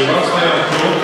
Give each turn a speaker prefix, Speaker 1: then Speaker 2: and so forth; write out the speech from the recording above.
Speaker 1: Sebastian swoją